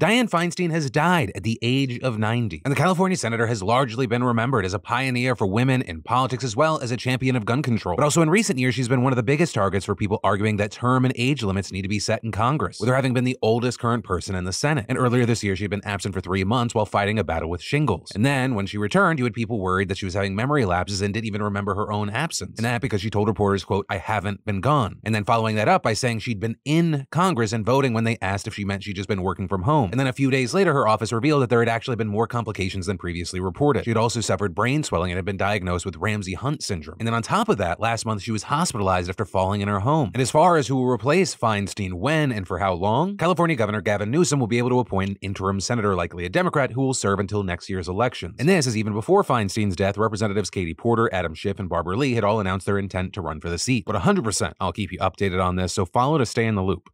Dianne Feinstein has died at the age of 90, and the California senator has largely been remembered as a pioneer for women in politics as well as a champion of gun control. But also in recent years, she's been one of the biggest targets for people arguing that term and age limits need to be set in Congress, with her having been the oldest current person in the Senate. And earlier this year, she had been absent for three months while fighting a battle with shingles. And then, when she returned, you had people worried that she was having memory lapses and didn't even remember her own absence. And that because she told reporters, quote, I haven't been gone. And then following that up by saying she'd been in Congress and voting when they asked if she meant she'd just been working from home. And then a few days later, her office revealed that there had actually been more complications than previously reported. She had also suffered brain swelling and had been diagnosed with Ramsay Hunt syndrome. And then on top of that, last month she was hospitalized after falling in her home. And as far as who will replace Feinstein when and for how long, California Governor Gavin Newsom will be able to appoint an interim senator, likely a Democrat, who will serve until next year's election. And this is even before Feinstein's death, Representatives Katie Porter, Adam Schiff, and Barbara Lee had all announced their intent to run for the seat. But 100%, I'll keep you updated on this, so follow to stay in the loop.